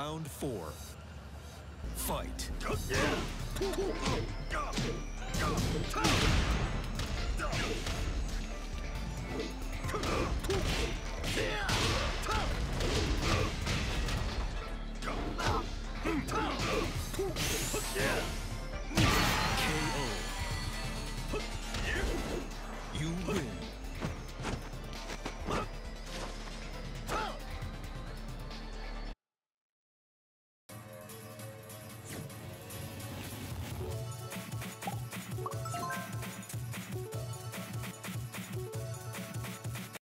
Round four. Fight.